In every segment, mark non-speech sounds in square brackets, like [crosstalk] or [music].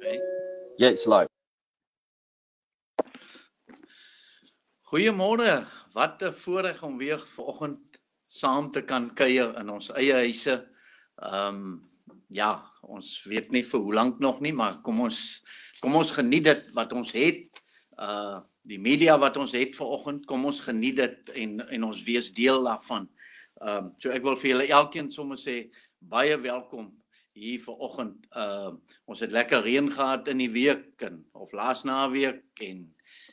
Hey. Jy's live. Goeiemôre. Wat 'n voorreg om weer vanoggend saam te kan kuier in ons eie huise. Ehm um, ja, ons weet nie vir hoe lank nog nie, maar kom ons kom ons geniet dit wat ons het. Uh die media wat ons het vanoggend, kom ons geniet dit en en ons wees deel daarvan. Ehm um, so ek wil vir julle elkeen sommer sê baie welkom hier vanoggend. Uh ons het lekker reën gehad in die week en of laas naweek en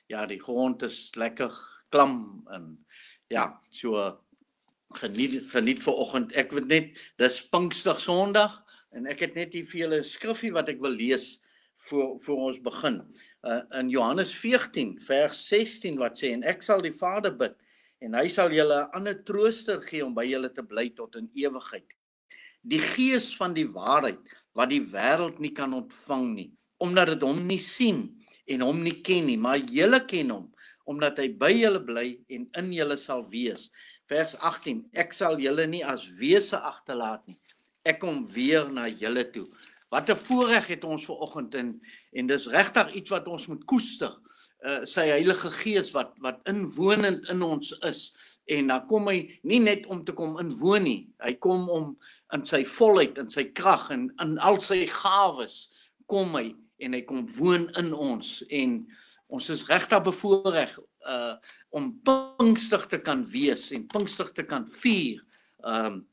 ja, die grond is lekker klam en ja, so geniet geniet vanoggend. Ek weet net dis Pinkster Sondag en ek het net hier vir julle 'n skriffie wat ek wil lees voor voor ons begin. Uh, in Johannes 14 vers 16 wat sê en ek sal die Vader bid en hy sal julle 'n ander trooster gee om by julle te bly tot in ewigheid die gees van die waarheid wat die wêreld nie kan ontvang nie omdat dit hom nie sien en hom nie ken nie. Maar julle ken hom omdat hy by julle bly en in julle sal wees. Vers 18 ek sal julle nie as wese agterlaat nie. Ek kom weer na julle toe. Wat 'n voorreg het ons ver oggend in en dis regtig iets wat ons moet koester uh, sy heilige gees wat wat inwonend in ons is. En dan kom hy nie net om te kom inwoon nie hy kom om in sy volheid en sy krag en in al sy gawes kom hy en hy kom woon in ons en ons is regtig bevoorreg uh om Pinkster te kan wees en Pinkster te kan vier. Ehm um,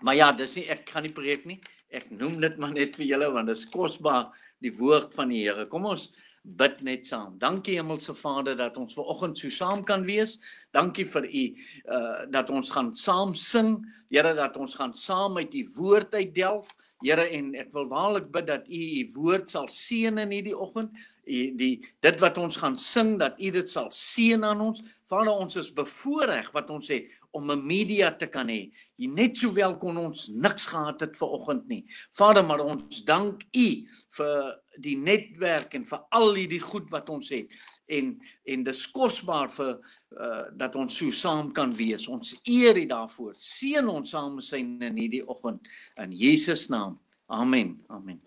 maar ja, dis nie ek kan nie preek nie. Ek noem dit maar net vir julle want dit is kosbaar die woord van die Here. Kom ons bid net saam. Dankie Hemelse Vader dat ons ver oggend so saam kan wees. Dankie vir u uh dat ons gaan saam sing. Here dat ons gaan saam met u woord uitdelf. Here en ek wil waarlik bid dat u u woord sal seën in hierdie oggend. Die, die dit wat ons gaan sing dat u dit sal seën aan ons. Vader ons is bevoorreg wat ons het om 'n media te kan hê. Net sowel kon ons niks gehad het ver oggend nie. Vader, maar ons dank U vir die netwerk en vir al hierdie goed wat ons het. En en dis kosbaar vir uh dat ons so saam kan wees. Ons eer U daarvoor. Seën ons saam met sy in hierdie oggend in Jesus naam. Amen. Amen.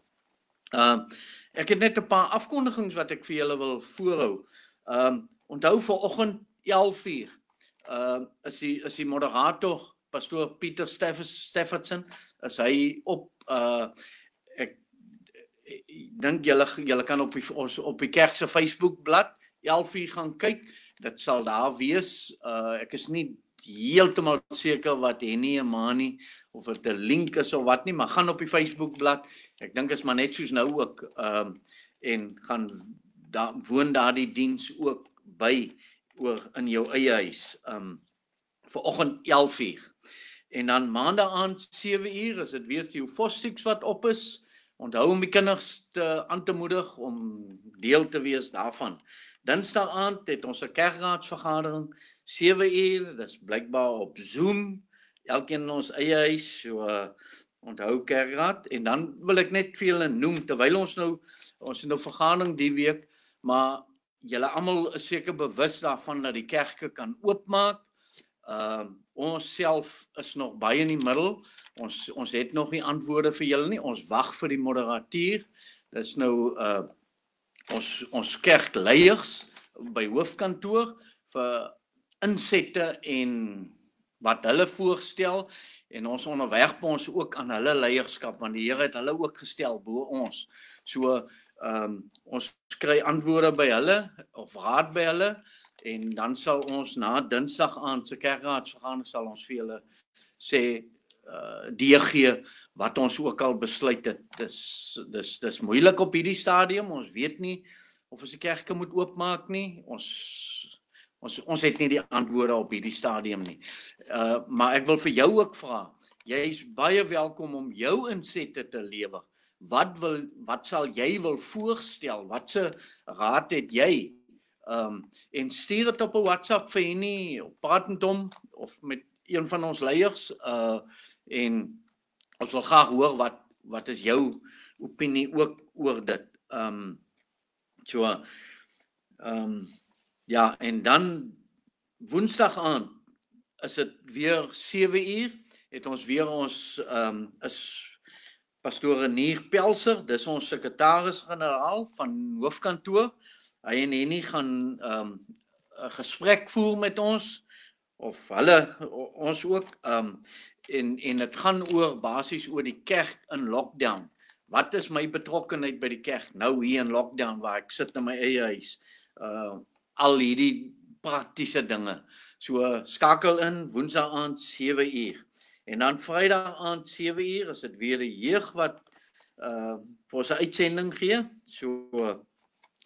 Uh ek het net 'n paar afkondigings wat ek vir julle wil voorhou. Um onthou vir oggend 11:00 uh is die is die moderator pastoor Pieter Steffensen is hy op uh ek, ek dink julle julle kan op die ons op die kerk se Facebook bladsy 11 gaan kyk. Dit sal daar wees. Uh ek is nie heeltemal seker wat Henny en Mani of dit 'n link is of wat nie maar gaan op die Facebook bladsy ek dink is maar net soos nou ook um en gaan daar woon daardie diens ook by oor in jou eie huis. Um vir oggend 11uur. En dan maandag aand 7uur is dit weer jou fostiks wat op is. Onthou om die kinders te aan te moedig om deel te wees daarvan. Dinsdag aand het ons 'n kerkraadsvergadering 7uur. Dis blykbaar op Zoom. Elkeen in ons eie huis. So uh, onthou kerkraad en dan wil ek net vir julle noem terwyl ons nou ons het nou vergadering die week, maar julle almal is seker bewus daarvan dat die kerke kan oopmaak. Ehm uh, ons self is nog baie in die middel. Ons ons het nog nie antwoorde vir julle nie. Ons wag vir die moderateur. Dis nou uh ons ons kerkleiers by hoofkantoor vir insette en wat hulle voorstel en ons onderwerp ons ook aan hulle leierskap want die Here het hulle ook gestel bo ons. So ehm um, ons kry antwoorde by hulle of raad by hulle en dan sal ons na Dinsdag aand se kerkraadsvergadering sal ons vir julle sê uh eh, DG wat ons ook al besluit het. Dis dis dis moeilik op hierdie stadium. Ons weet nie of ons die kerke moet oopmaak nie. Ons ons ons het nie die antwoorde op hierdie stadium nie. Uh maar ek wil vir jou ook vra. Jy is baie welkom om jou insette te lewer wat wil wat sal jy wil voorstel? Watse raad het jy? Ehm um, en stuur dit op 'n WhatsApp vir praat met hom of met een van ons leiers uh en ons wil graag hoor wat wat is jou opinie ook oor dit. Ehm um, so ehm um, ja en dan woensdag aand is dit weer 7 uur het ons weer ons ehm um, is pastoor Renier Pelser, dis ons sekretaris-generaal van hoofkantoor. Hy en Henny gaan ehm um, 'n gesprek voer met ons of hulle ons ook ehm um, en en dit gaan oor basies oor die kerk in lockdown. Wat is my betrokkeheid by die kerk nou hier in lockdown waar ek sit in my eie huis? Uh al hierdie praktiese dinge. So skakel in Woensdae aand 7 uur. En dan Vrydag aand 7 uur is dit weer die jeug wat uh vir ons 'n uitsending gee. So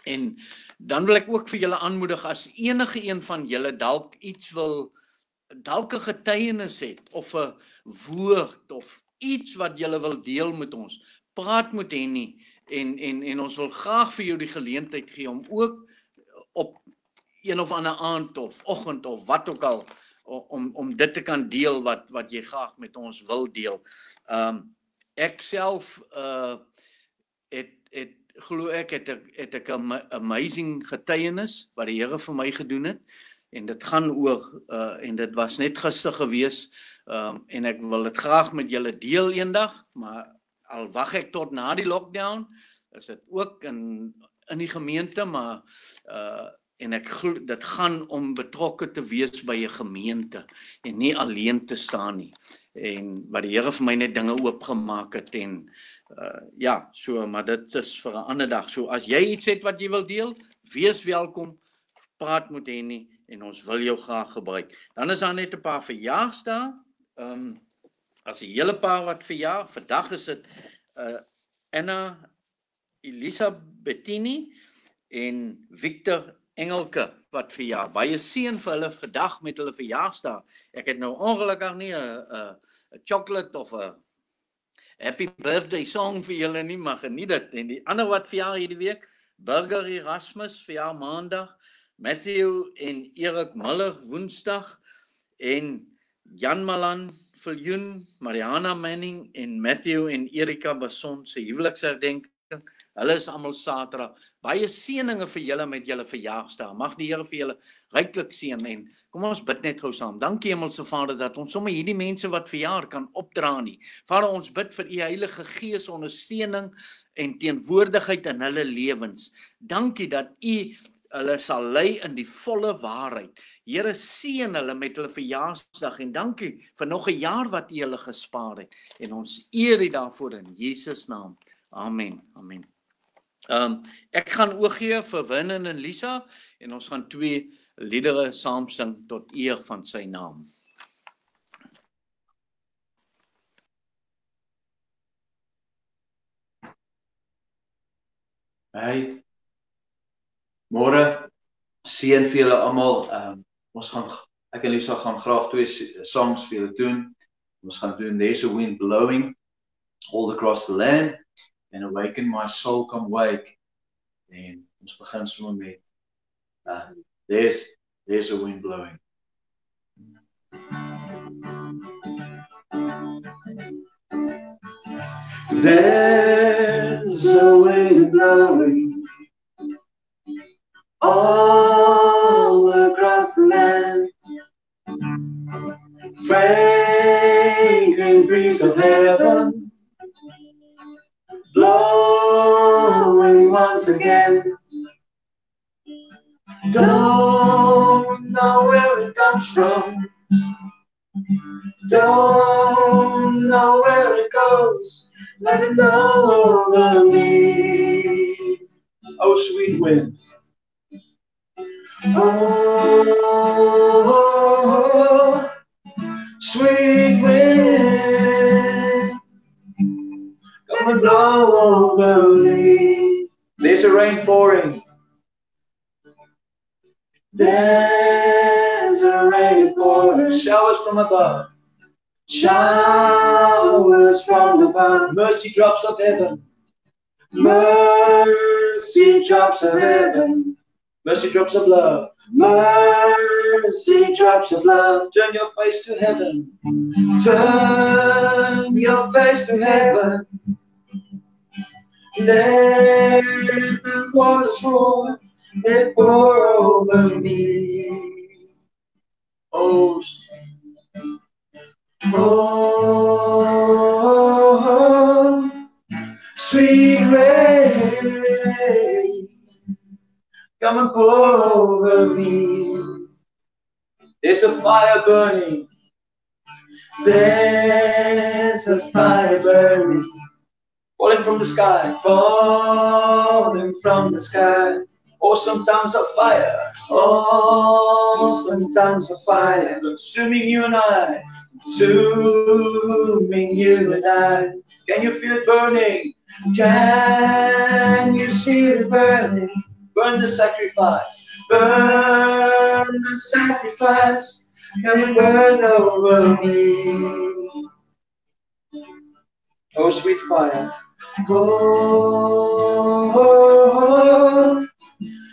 en dan wil ek ook vir julle aanmoedig as enige een van julle dalk iets wil dalk 'n getuienis het of 'n woord of iets wat julle wil deel met ons. Praat met Henny en en en ons wil graag vir jou die geleentheid gee om ook op een of ander aand of oggend of wat ook al om om dit te kan deel wat wat jy graag met ons wil deel. Um ek self uh het het glo ek het ek het ek 'n amazing getuienis wat die Here vir my gedoen het en dit gaan oor uh en dit was net gister gewees. Um en ek wil dit graag met julle deel eendag, maar al wag ek tot na die lockdown, is dit ook in in die gemeente, maar uh en ek glo dit gaan om betrokke te wees by 'n gemeente en nie alleen te staan nie. En wat die Here vir my net dinge oopgemaak het en uh ja so maar dit is vir 'n ander dag. So as jy iets het wat jy wil deel wees welkom. Praat met Henny en ons wil jou graag gebruik. Dan is daar net 'n paar verjaarsdae. Um as 'n hele paar wat verjaar. Vandag is dit uh Anna Elisa Bettini en Victor Engelke wat vir jaar baie seën vir hulle vandag met hulle verjaarsdag. Ek het nou ongelukkig nie 'n 'n chocolate of 'n happy birthday song vir julle nie, maar geniet dit. En die ander wat verjaar hierdie week, Burger Erasmus vir jaar maandag, Matthew en Erik Muller woensdag en Jan Malan Viljoen, Mariana Manning en Matthew en Erika Bason se huweliksherdenking Hulle is almal Saterdag. Baie seëninge vir julle met julle verjaarsdag. Mag die Here vir julle ryklik seën en kom ons bid net gou saam. Dankie Hemelse Vader dat ons sommer hierdie mense wat verjaar kan opdra nie. Vader, ons bid vir u Heilige Gees ondersteuning en teenwoordigheid in hulle lewens. Dankie dat u hulle sal lei in die volle waarheid. Here seën hulle met hulle verjaarsdag en dankie vir nog 'n jaar wat u hulle gespaar het en ons eer u daarvoor in Jesus naam. Amen. Amen. Ehm um, ek gaan oog gee vir Winnen en Lisa en ons gaan twee liedere saam sing tot eer van sy naam. Hey. Môre seën vir julle almal. Ehm um, ons gaan ek en Lisa gaan graag twee songs vir julle doen. Ons gaan doen There's a Wind Blowing all across the land and awaken my soul come wake en ons begin sommer met uh there's there's a wind blowing. There's a wind blowing all across the land. Fragrant breeze of heaven again. Don't know where it comes from. Don't know where it goes. Let it know over me. Oh, sweet wind. Oh, sweet wind. Come and blow over me. A rain pouring. There's a rain pouring. Showers from above. Showers from above. Mercy drops of heaven. Mercy drops of heaven. Mercy drops of love. Mercy drops of love. Turn your face to heaven. Turn your face to heaven. Let the waters pour over me. Oh, oh, oh sweet rain, come and pour over me. There's a fire burning. There's a fire burning. Falling from the sky, falling from the sky. Oh, sometimes a fire, oh, sometimes a fire. Consuming you and I, consuming you and I. Can you feel it burning? Can you see it burning? Burn the sacrifice, burn the sacrifice, come and burn over me. Oh, sweet fire. Oh,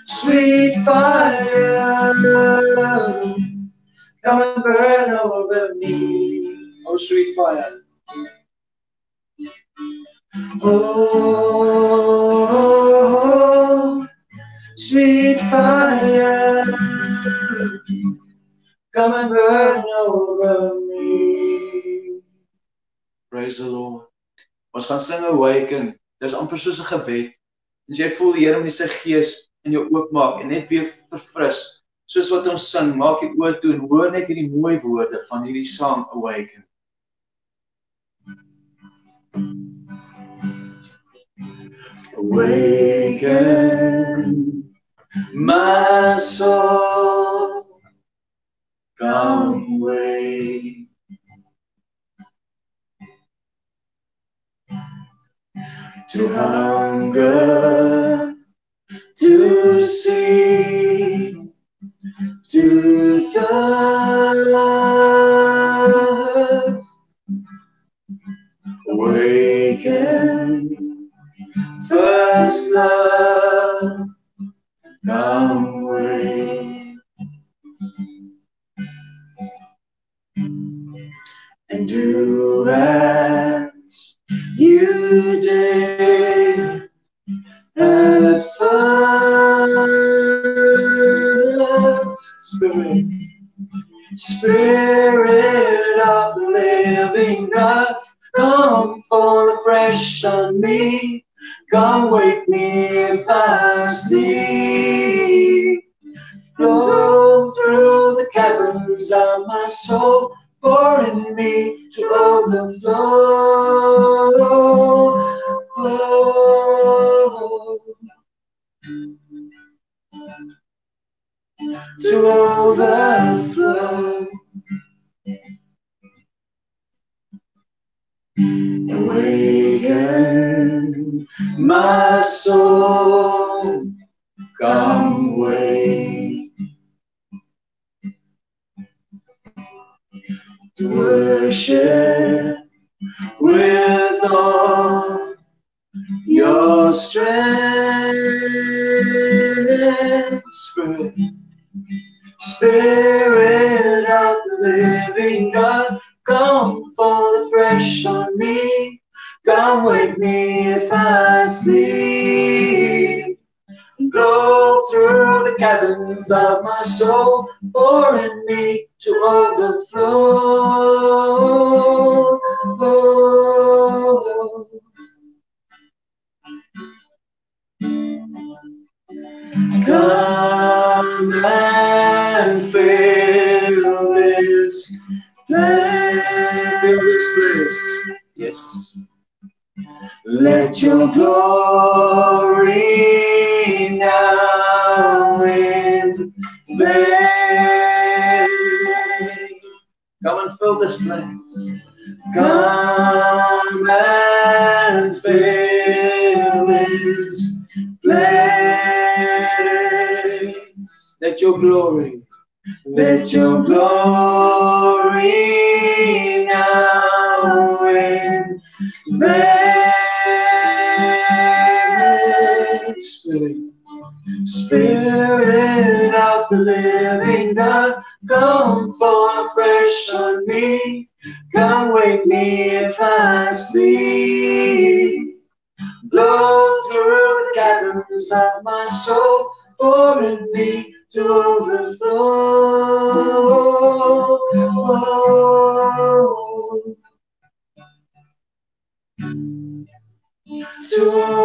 sweet fire, come and burn over me. Oh, sweet fire. Oh, sweet fire, come and burn over me. Praise the Lord. Ons gaan sing awaken. Dis amper soos 'n gebed. As jy voel die Here met sy gees in jou oopmaak en net weer verfris, soos wat ons sing, maak jy oor toe en hoor net hierdie mooi woorde van hierdie sang awaken. Awaken my soul, come away. To hunger, to see, to thirst, awaken first love, come away. And do as you did Spirit, of the living God, come fall afresh on me. Strength, Spirit, Spirit of the living God, come fall fresh on me. Come wake me if I sleep. Blow through the caverns of my soul, pour in me to overflow. Come and fill this place. Fill this place. Yes. Let your glory now invade. Come and fill this place. Come and fill this place. Let your glory, let your glory now invade. Spirit, Spirit of the living God, come fall fresh on me. Come wake me if I sleep. Blow through the caverns of my soul, pour in me to overflow. To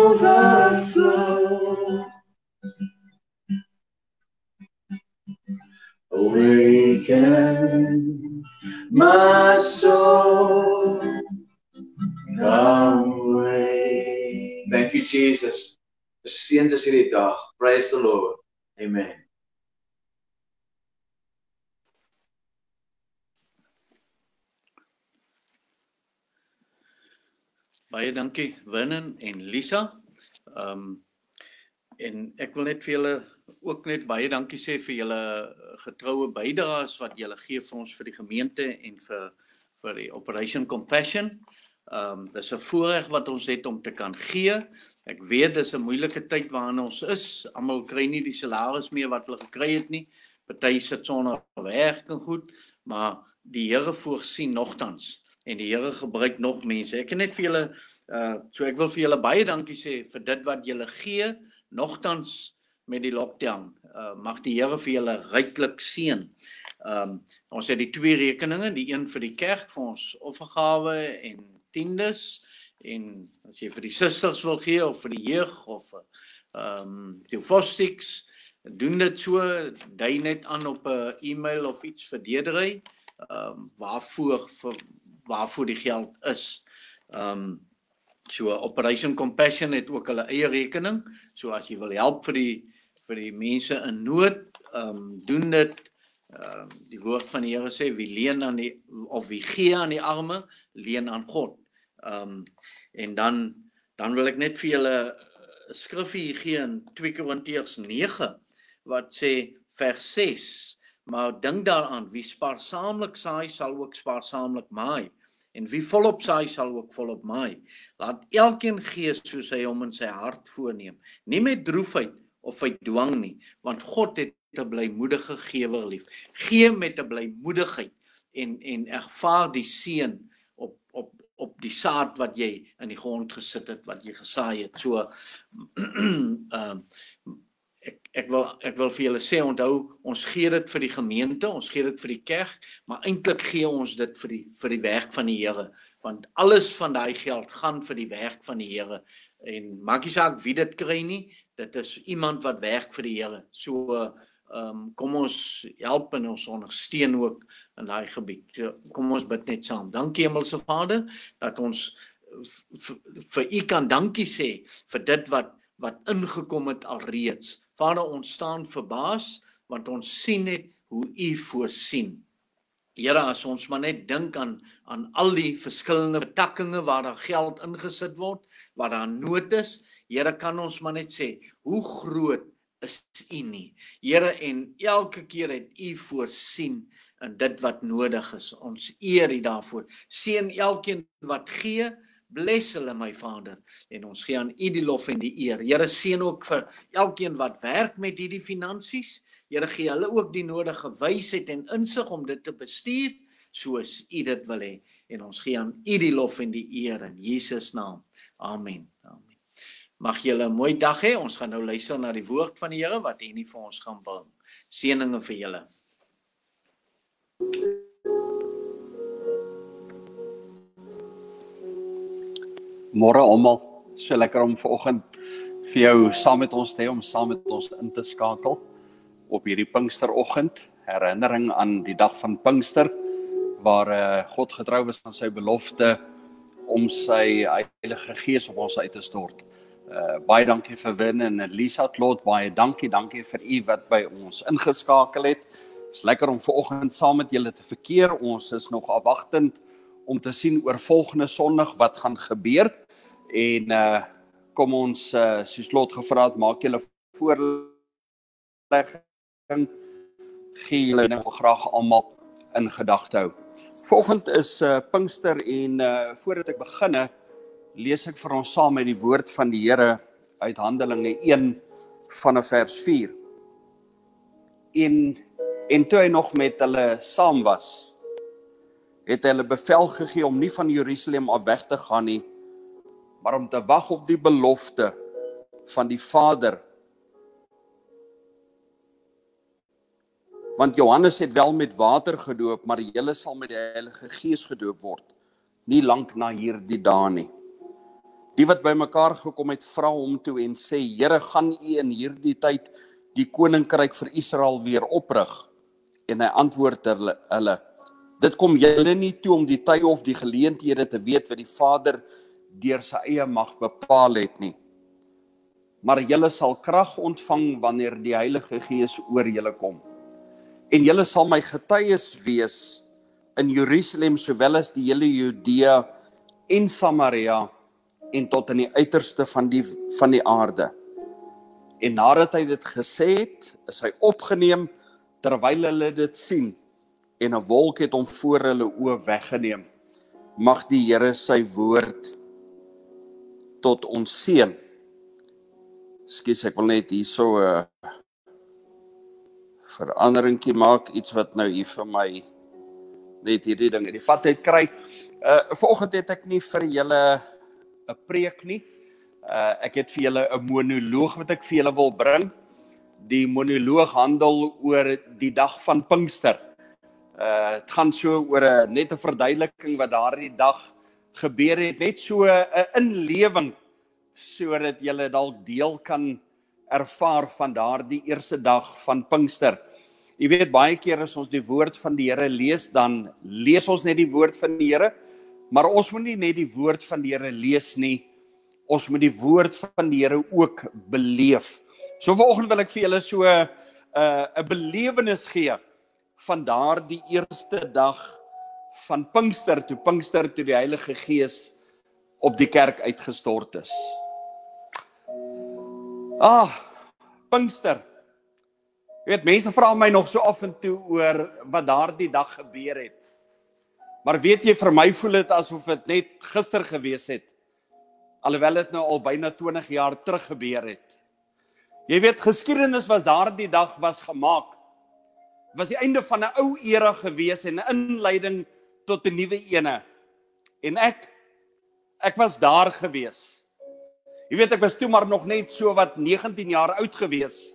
overflow. awaken my soul. Come. Thank you, Jesus. Geseënd is hierdie dag. Praise the Lord. Amen. Baie dankie Winnen en Lisa. Ehm um, en ek wil net vir julle ook net baie dankie sê vir julle getroue bydraes wat julle gee vir ons vir die gemeente en vir vir die Operation Compassion. Ehm um, dis 'n voorreg wat ons het om te kan gee. Ek weet dis 'n moeilike tyd waarin ons is. Almal kry nie die salaris meer wat hulle gekry het nie. Party sit sonder werk en goed, maar die Here voorsien nogtans en die Here gebruik nog mense. Ek kan net vir julle uh so ek wil vir julle baie dankie sê vir dit wat julle gee nogtans met die lockdown. Uh mag die Here vir julle ryklik seën. Um ons het die twee rekeninge, die een vir die kerk vir ons offergawe en tiendes en as jy vir die susters wil gee of vir die jeug of ehm um, die fostics doen dit so dui net aan op 'n e-mail of iets vir Dedery ehm um, waarvoor vir waarvoor die geld is. Ehm um, so Operation Compassion het ook hulle eie rekening. So as jy wil help vir die vir die mense in nood, ehm um, doen dit ehm um, die woord van die Here sê wie leen aan die of wie gee aan die arme, leen aan God. Ehm um, en dan dan wil ek net vir julle 'n uh, skrifgie gee in 2 Korintiërs 9 wat sê vers 6 maar dink daaraan wie spaarsaamlik saai sal ook spaarsaamlik maai. En wie volop saai sal ook volop maai. Laat elkeen gee soos hy hom in sy hart voorneem. Nie met droefheid of uit dwang nie want God het 'n blymoedige gewer lief gee met 'n blymoedigheid en en ervaar die seën op die saad wat jy in die grond gesit het wat jy gesaai het. So [clears throat] ehm uh, ek ek wil ek wil vir julle sê onthou ons gee dit vir die gemeente, ons gee dit vir die kerk, maar eintlik gee ons dit vir die vir die werk van die Here want alles van daai geld gaan vir die werk van die Here en maak nie saak wie dit kry nie, dit is iemand wat werk vir die Here. So ehm um, kom ons help en ons ondersteun ook in daai gebied. So, kom ons bid net saam. Dankie Hemelse Vader dat ons vir u kan dankie sê vir dit wat wat ingekom het alreeds. Vader, ons staan verbaas want ons sien net hoe u voorsien. Here, as ons maar net dink aan aan al die verskillende vertakkings waar daar geld ingesit word, waar daar nood is, Here, kan ons maar net sê, hoe groot is u nie. Here, en elke keer het u voorsien in dit wat nodig is. Ons eer U daarvoor. Seën elkeen wat gee, bless hulle my Vader en ons gee aan U die lof en die eer. Here seën ook vir elkeen wat werk met hierdie finansies. Here gee hulle ook die nodige wysheid en insig om dit te bestuur soos U dit wil hê. En ons gee aan U die lof en die eer in Jesus naam. Amen. Amen. Mag julle 'n mooi dag hê. Ons gaan nou luister na die woord van die Here wat hier nie vir ons gaan bring. Seëninge vir julle. Môre almal, so lekker om vanoggend vir jou saam met ons te hê om saam met ons in te skakel op hierdie Pinksteroggend, herinnering aan die dag van Pinkster waar uh, God getrou was aan sy belofte om sy Heilige Gees op ons uit te stort. Uh baie dankie vir Win en Elisa Klot, baie dankie, dankie vir u wat by ons ingeskakel het. Dis lekker om vanoggend saam met julle te verkeer. Ons is nog afwagtend om te sien oor volgende Sondag wat gaan gebeur. En uh kom ons uh soos Lot gevra het, maak julle voorlegging. Gee julle nou graag almal in gedagte hou. Volgend is uh Pinkster en uh voordat ek beginne, lees ek vir ons saam uit die woord van die Here uit Handelinge 1 vanaf vers 4. In En toe hy nog met hulle saam was, het hy hulle bevel gegee om nie van Jerusalem af weg te gaan nie, maar om te wag op die belofte van die Vader. Want Johannes het wel met water gedoop, maar julle sal met die Heilige Gees gedoop word, nie lank na hierdie dae nie. Die wat bymekaar gekom het, vra hom toe en sê: "Here, gaan U in hierdie tyd die koninkryk vir Israel weer oprig?" En hy antwoord hulle, hulle Dit kom julle nie toe om die tye of die geleenthede te weet wat die Vader deur sy eie mag bepaal het nie. Maar julle sal krag ontvang wanneer die Heilige Gees oor julle kom. En julle sal my getuies wees in Jerusalem sowel as die hele Judea en Samaria en tot aan die uiterste van die van die aarde. En nadat hy dit gesê het, is hy opgeneem terwyl hulle dit sien en 'n wolk het hom voor hulle oë weggeneem. Mag die Here sy woord tot ons seën. Skus ek wil net hierso 'n veranderingkie maak iets wat nou hier vir my net hierdie ding in die pad het kry. Uh vanoggend het ek nie vir julle 'n preek nie. Uh ek het vir julle 'n monoloog wat ek vir julle wil bring. Die monoloog handel oor die dag van Pinkster. Uh dit gaan so oor 'n net 'n verduideliking wat daardie dag gebeur het, net so 'n inlewing sodat jy dalk deel kan ervaar van daardie eerste dag van Pinkster. Jy weet baie keer as ons die woord van die Here lees, dan lees ons net die woord van die Here, maar ons moet nie net die woord van die Here lees nie. Ons moet die woord van die Here ook beleef. So vanoggend wil ek vir julle so 'n uh, 'n belewenis gee van daardie eerste dag van Pinkster toe Pinkster toe die Heilige Gees op die kerk uitgestort is. Ah, Pinkster. Jy weet mense vra my nog so af en toe oor wat daardie dag gebeur het. Maar weet jy vir my voel dit asof dit net gister gewees het. Alhoewel dit nou al byna 20 jaar terug gebeur het. Jy weet geskiedenis was daardie dag was gemaak was die einde van 'n ou era gewees en 'n inleiding tot 'n nuwe ene. En ek ek was daar gewees. Jy weet ek was toe maar nog net so wat 19 jaar oud gewees.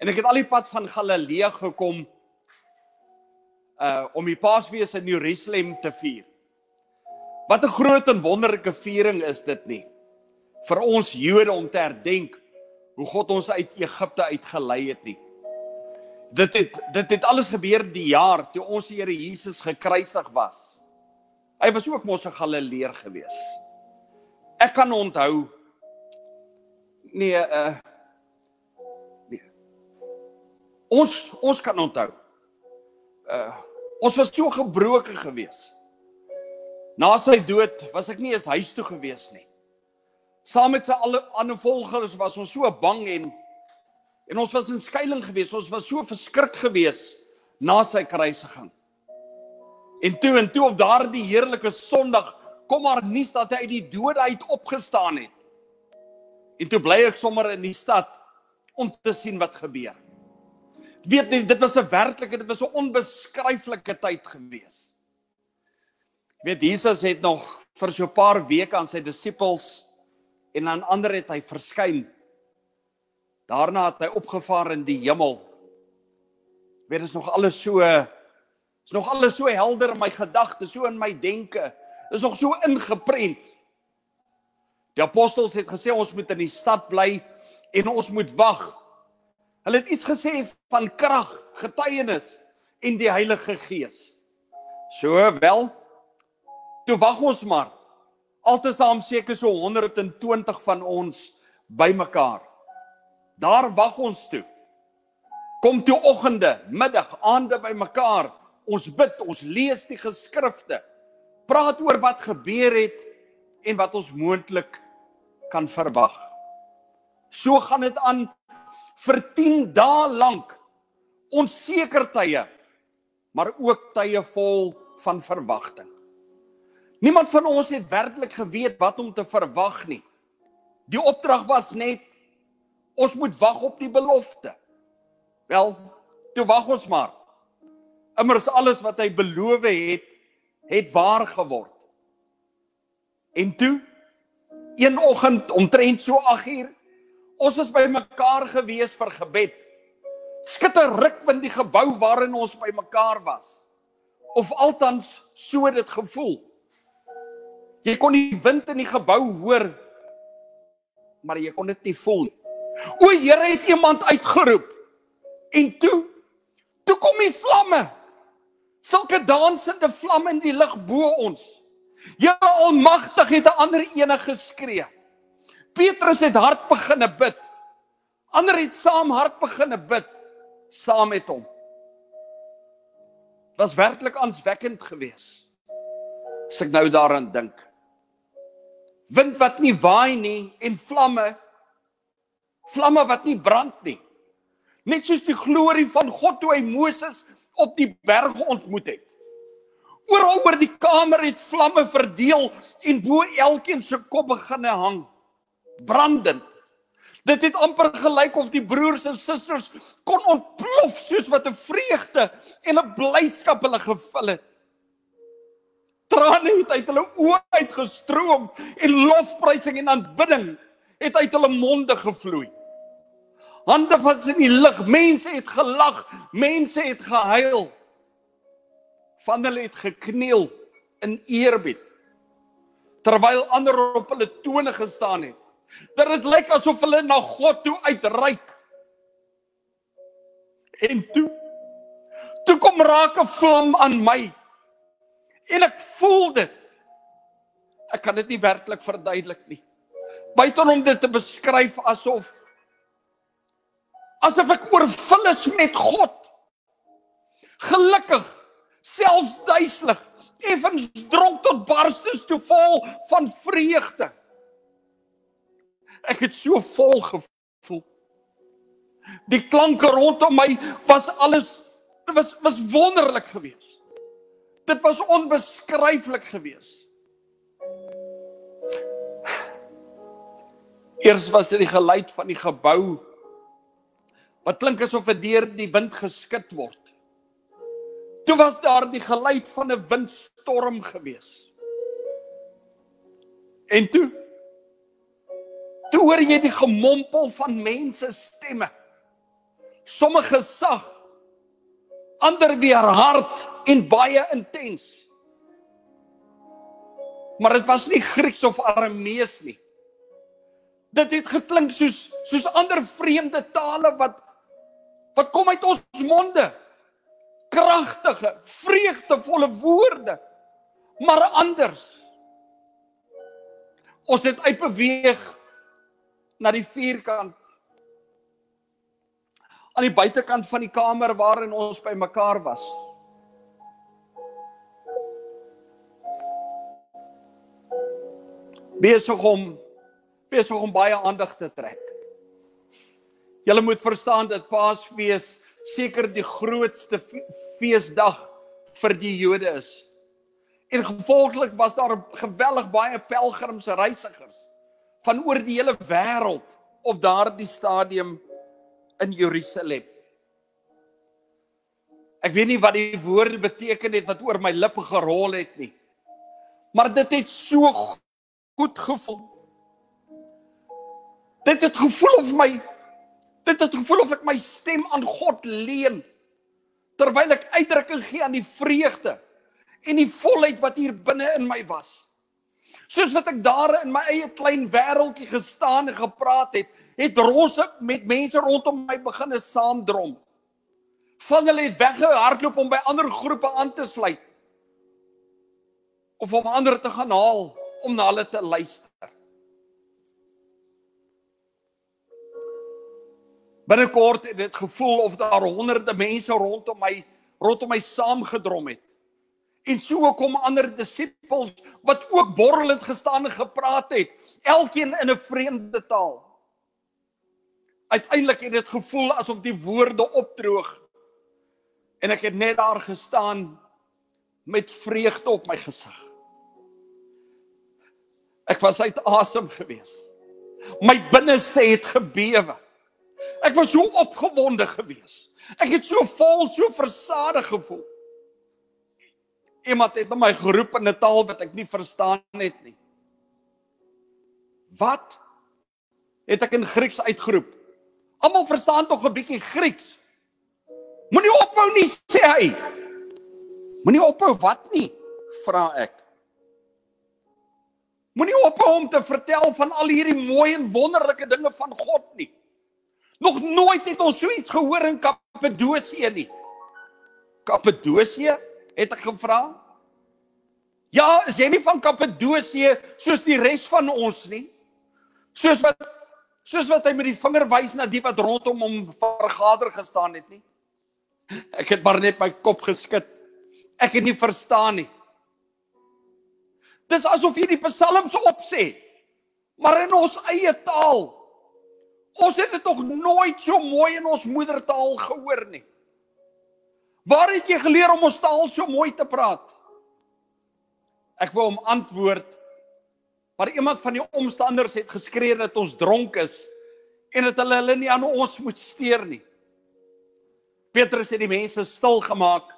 En ek het al die pad van Galilea gekom uh om die Paasfees in Jerusalem te vier. Wat 'n groot en wonderlike viering is dit nie vir ons Jode om te herdenk hoe God ons uit Egipte uitgelei het nie dit het dit het alles gebeur die jaar toe ons Here Jesus gekruisig was. Hy was ook mos 'n Galileer gewees. Ek kan onthou nee uh nee. Ons ons kan onthou. Uh ons was so gebroken gewees. Na sy dood was ek nie eens huis toe gewees nie. Saam met sy alle ander volgers was ons so bang en En ons was in skuilings gewees. Ons was so verskrik gewees na sy kruisiging. En toe en toe op daardie heerlike Sondag kom maar nuus dat hy uit die dode uit opgestaan het. En toe bly ek sommer in die stad om te sien wat gebeur. Weet jy, dit was 'n werklike, dit was 'n onbeskryflike tyd gewees. Weet Jesus het nog vir so 'n paar weke aan sy disippels en aan ander het hy verskyn Daarna het hy opgevaar in die hemel. Weer is nog alles so is nog alles so helder in my gedagtes, so in my denke. Is nog so ingeprent. Die apostels het gesê ons moet in die stad bly en ons moet wag. Hulle het iets gesê van krag, getuienis en die Heilige Gees. So wel. Toe wag ons maar. Altesaam seker so 120 van ons bymekaar. Daar wag ons toe. Kom toe oggende, middag, aande by mekaar. Ons bid, ons lees die geskrifte. Praat oor wat gebeur het en wat ons moontlik kan verwag. So gaan dit aan vir 10 dae lank. Onseker tye, maar ook tye vol van verwagting. Niemand van ons het werklik geweet wat om te verwag nie. Die opdrag was net Ons moet wag op die belofte. Wel, toe wag ons maar. Immers alles wat hy beloof het, het waar geword. En toe een oggend omtrent so 8uur, ons was by mekaar gewees vir gebed. Skitter ruk van die gebou waarin ons by mekaar was. Of althans so dit gevoel. Jy kon die wind in die gebou hoor, maar jy kon dit nie voel nie. O Here het iemand uitgeroep. En toe Toe kom die vlamme. Sulke dansende vlamme in die lug bo ons. Here Almagtig het 'n ander ene geskree. Petrus het hard begine bid. Ander het saam hard begine bid saam met hom. Was werklik aanswekkend geweest. As ek nou daaraan dink. Wind wat nie waai nie en vlamme vlamme wat nie brand nie. Net soos die glorie van God toe hy Moses op die berg ontmoet het. Oral oor die kamer het vlamme verdeel en bo elkeen se kop begine hang. Brandend. Dit het amper gelyk of die broers en susters kon ontplof soos wat 'n vreugde en 'n blydskap hulle gevul het. Trane het uit hulle oë uitgestroom en lofprysing en aanbidding het uit hulle monde gevloei. Hande was in die lug, mense het gelag, mense het gehuil. Van hulle het gekniel in eerbied terwyl ander op hulle tone gestaan het. Dat dit lyk asof hulle na God toe uitreik. En toe toe kom raak 'n vlam aan my. En ek voel dit. Ek kan dit nie werklik verduidelik nie. Buiten om dit te beskryf asof asof ek oorvul is met God. Gelukkig, selfs duiselig, effens dronk tot barstes toe vol van vreugde. Ek het so vol gevoel. Die klanke rondom my was alles was was wonderlik geweest. Dit was onbeskryflik geweest. Eers was dit die geluid van die gebou wat klink asof dit deur die wind geskit word. Toe was daar die geluid van 'n windstorm gewees. En toe toe hoor jy die gemompel van mense stemme. Sommige sag, ander weer hard en baie intens. Maar dit was nie Grieks of Aramees nie. Dit het geklink soos soos ander vreemde tale wat wat kom uit ons monde. Kragtige, vreugdevolle woorde. Maar anders. Ons het uitbeweeg na die vierkant. Aan die buitekant van die kamer waarin ons by mekaar was. Besig om besig om baie aandag te trek. Julle moet verstaan dat Paasfees seker die grootste feesdag vir die Jode is. En gevolglik was daar geweldig baie pelgrims en reisigers van oor die hele wêreld op daardie stadium in Jerusalem. Ek weet nie wat die woorde beteken het wat oor my lippe gerol het nie. Maar dit het so goed gevoel. Dit het gevoel of my Dit het gevoel of ek my stem aan God leen terwyl ek uitdrukking gee aan die vreugde en die volheid wat hier binne in my was. Soos wat ek daar in my eie klein wêreltjie gestaan en gepraat het, het rosse met mense rondom my begine saamdrom. Van hulle het weggehardloop om by ander groepe aan te sluit of om ander te gaan haal om na hulle te luister. Binnekort het dit gevoel of daar honderde mense rondom my rondom my saamgedrom het. En so kom ander disippels wat ook borrelend gestaan en gepraat het, elkeen in 'n vreemde taal. Uiteindelik het dit gevoel asof die woorde opdroog. En ek het net daar gestaan met vreugde op my gesig. Ek was uit asem gewees. My binneste het gebewe. Ek was so opgewonde gewees. Ek het so vol, so versadig gevoel. Iemand het na my geroep in 'n taal wat ek nie verstaan het nie. Wat? Het ek in Grieks uitgeroep? Almal verstaan tog 'n bietjie Grieks. Moenie ophou nie, sê hy. Moenie ophou wat nie, vra ek. Moenie ophou om te vertel van al hierdie mooi en wonderlike dinge van God nie. Nog nooit het ons so iets gehoor in Kappadosie nie. Kappadosie? Het ek gevra. Ja, is jy nie van Kappadosie soos die res van ons nie? Soos wat soos wat hy met die vinger wys na die wat rondom hom vergader gestaan het nie. Ek het maar net my kop geskit. Ek het nie verstaan nie. Dis asof jy die psalms opsê, maar in ons eie taal. Ons het dit nog nooit so mooi in ons moedertaal gehoor nie. Waar het jy geleer om ons taal so mooi te praat? Ek wou hom antwoord. Maar iemand van die omstanders het geskree dat ons dronk is en dat hulle hulle nie aan ons moet steur nie. Petrus het die mense stil gemaak.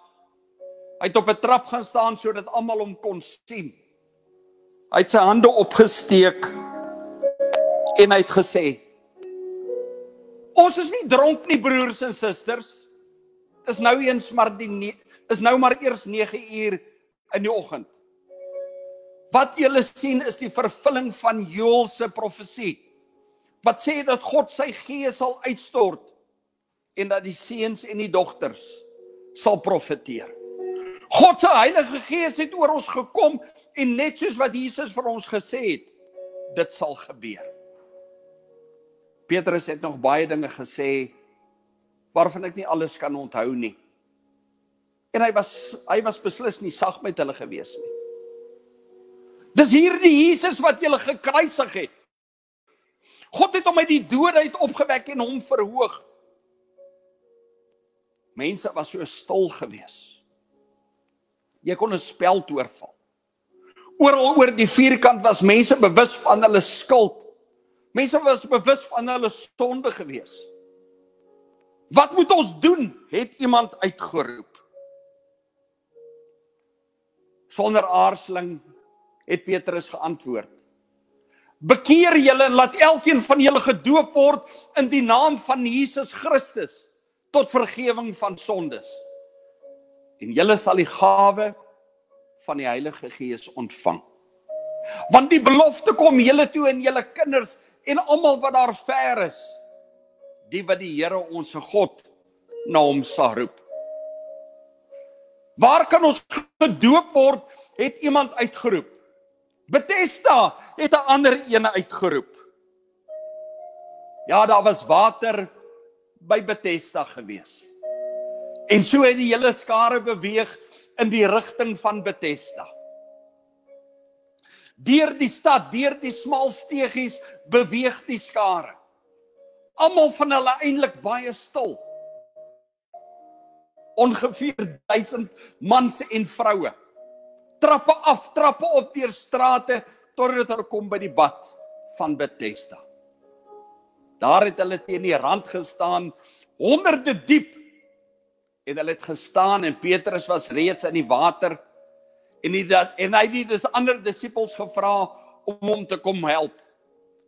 Hy het op 'n trap gaan staan sodat almal hom kon sien. Hy het sy hande opgesteek en hy het gesê: Ons is nie dronk nie broers en susters. Dis nou eens maar die is nou maar eers 9 uur in die oggend. Wat julle sien is die vervulling van Joël se profesie. Wat sê dat God sy gees sal uitstort en dat die seuns en die dogters sal profeteer. God se Heilige Gees het oor ons gekom en net soos wat Jesus vir ons gesê het, dit sal gebeur. Petrus het nog baie dinge gesê waarvan ek nie alles kan onthou nie. En hy was hy was beslis nie sag met hulle gewees nie. Dis hierdie Jesus wat jy gekruisig het. God het hom uit die dood uit opgewek en hom verhoog. Mense was so stil gewees. Jy kon 'n speld oorval. Oral oor die vierkant was mense bewus van hulle skuld. Mense was bewus van hulle sonde gewees. Wat moet ons doen? Het iemand uitgeroep. Sonder aarzeling het Petrus geantwoord. Bekeer julle en laat elkeen van julle gedoop word in die naam van Jesus Christus tot vergifnis van sondes. En julle sal die gawe van die Heilige Gees ontvang. Want die belofte kom julle toe en julle kinders en almal wat daar ver is, die wat die Here ons God na hom sal roep. Waar kan ons gedoop word? Het iemand uitgeroep. Bethesda het 'n ander ene uitgeroep. Ja, daar was water by Bethesda gewees. En so het die hele skare beweeg in die rigting van Bethesda. Deur die stad, deur die smal steegies beweeg die skare. Almal van hulle eintlik baie stil. Ongeveer 1000 mans en vroue trappe af, trappe op deur strate totdat hulle kom by die bad van Bethesda. Daar het hulle teen die rand gestaan, honderde diep. En hulle het gestaan en Petrus was reeds in die water en hy dat en hy het die ander disippels gevra om hom te kom help.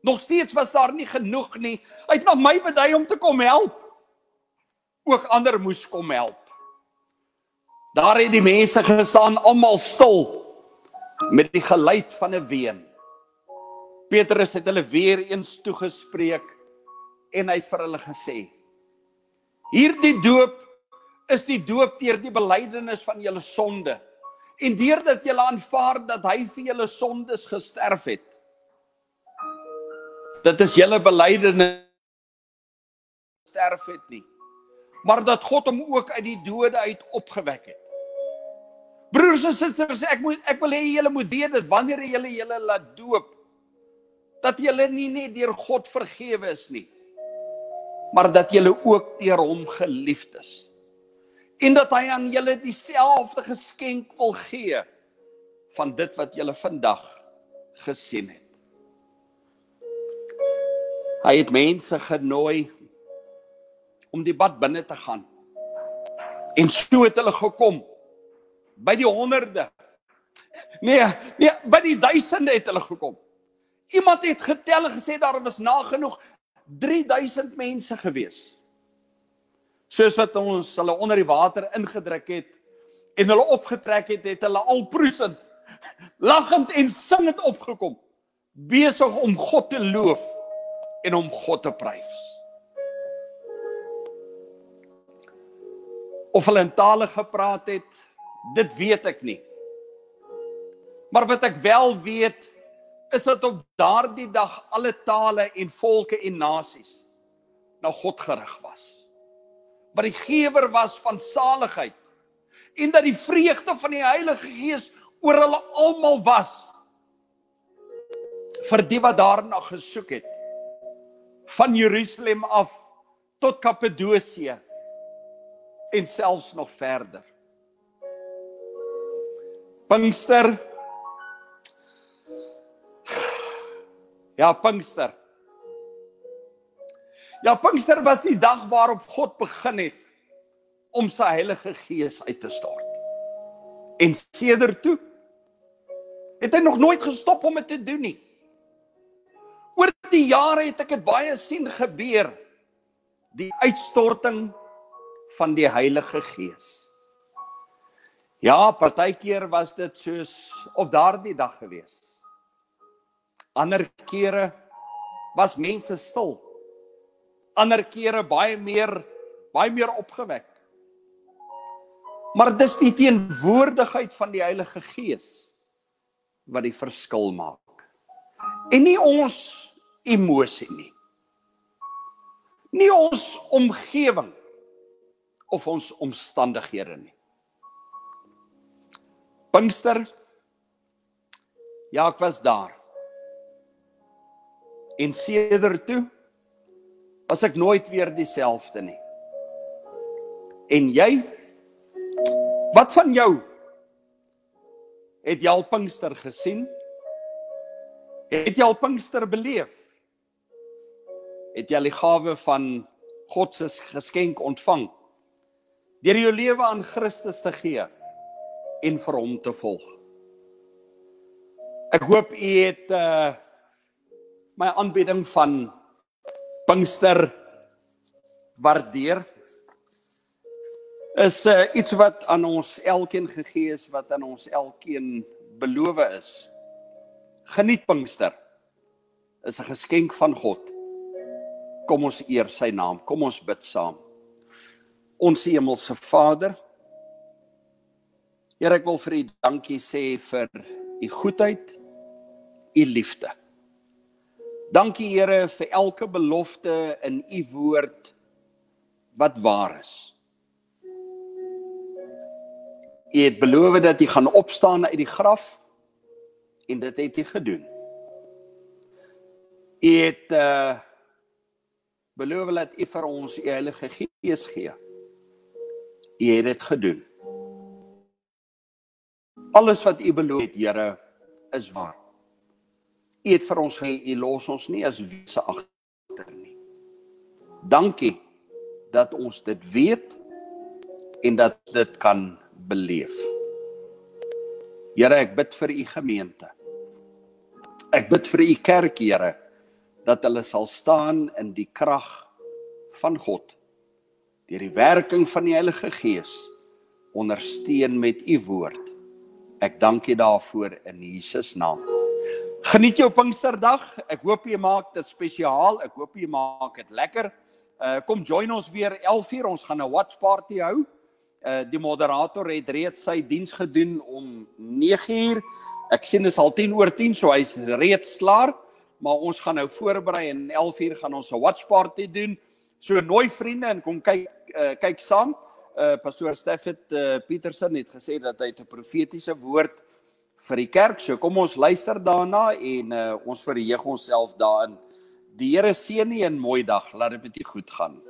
Nog steeds was daar nie genoeg nie. Hy het na my bedui om te kom help. Ook ander moes kom help. Daar het die mense gestaan almal stil met die geluid van 'n ween. Petrus het hulle weer eens toegespreek en hy het vir hulle gesê: Hierdie doop is die doop deur die belydenis van julle sonde en deurdat julle aanvaar dat hy vir julle sondes gesterf het. Dit is julle belydenis sterf het nie maar dat God hom ook uit die dode uit opgewek het. Broers en susters, ek moet ek wil hê julle moet weet dit wanneer julle julle laat doop dat julle nie net deur God vergewe is nie, maar dat julle ook deur hom geliefd is. En dat hy aan julle dieselfde geskenk wil gee van dit wat julle vandag gesien het. Hy het mense genooi om die bad binne te gaan. En so het hulle gekom by die honderde. Nee, nee, by die duisende het hulle gekom. Iemand het getel en gesê daar was nagenoeg 3000 mense gewees. Soos wat ons hulle onder die water ingedruk het en hulle opgetrek het, het hulle al proesend, lagend en singend opgekom, besig om God te loof en om God te prys. of hulle in tale gepraat het, dit weet ek nie. Maar wat ek wel weet is dat op daardie dag alle tale en volke en nasies na God gerig was. Wat die gewer was van saligheid en dat die vreugde van die Heilige Gees oor hulle almal was vir die wat daarna gesoek het van Jerusalem af tot Kappadosie en selfs nog verder. Pinkster Ja, Pinkster. Ja, Pinkster was die dag waarop God begin het om sy Heilige Gees uit te stort. En sedert toe het hy nog nooit gestop om dit te doen nie. Oor die jare het ek dit baie sien gebeur die uitstorting van die Heilige Gees. Ja, partykeer was dit soos op daardie dag gewees. Ander kere was mense stil. Ander kere baie meer baie meer opgewek. Maar dis die teenwoordigheid van die Heilige Gees wat die verskil maak. En nie ons emosie nie. Nie ons omgewing of ons omstandighede nie. Pinkster Ja, ek was daar. En sedert was ek nooit weer dieselfde nie. En jy Wat van jou? Het jy al Pinkster gesien? Het jy al Pinkster beleef? Het jy al die gawe van God se geskenk ontvang? Deur jou lewe aan Christus te gee en vir hom te volg. Ek hoop u het uh my aanbieding van Pinkster waardeer is uh, iets wat aan ons elkeen gegee is wat aan ons elkeen beloof is. Geniet Pinkster. Is 'n geskenk van God. Kom ons eer sy naam. Kom ons bid saam. Ons hemelse Vader. Here, ek wil vir U dankie sê vir U goedheid, U liefde. Dankie Here vir elke belofte in U woord wat waar is. U het beloof dat u gaan opstaan uit die graf en dit het u gedoen. U het uh beloof dat u vir ons u Heilige Gees gee. U het dit gedoen. Alles wat u beloof het, Here, is waar. U het vir ons gesê u los ons nie as wiese agter nie. Dankie dat ons dit weet en dat dit kan beleef. Here, ek bid vir u gemeente. Ek bid vir u kerk, Here, dat hulle sal staan in die krag van God deur die werking van die Heilige Gees ondersteun met u woord. Ek dank U daarvoor in Jesus naam. Geniet jou Pinksterdag. Ek hoop jy maak dit spesiaal. Ek hoop jy maak dit lekker. Uh kom join ons weer 11:00. Ons gaan 'n watch party hou. Uh die moderator het reeds sy diens gedoen om 9uur. Ek sien dit is al 10 oor 10, so hy's reeds klaar. Maar ons gaan nou voorberei en 11uur gaan ons 'n watch party doen. So nooi vriende en kom kyk uh, kyk saam. Uh pastoor Steffet uh, Petersen het gesê dat hy 'n profetiese woord vir die kerk. So kom ons luister daarna en uh ons verheug onsself daarin. Die Here seën u 'n mooi dag. Laat dit met u goed gaan.